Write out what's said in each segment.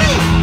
go!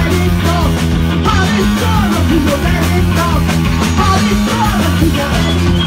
Holy Father, to your very soul. Holy Father, to your very soul.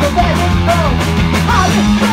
All these stories, we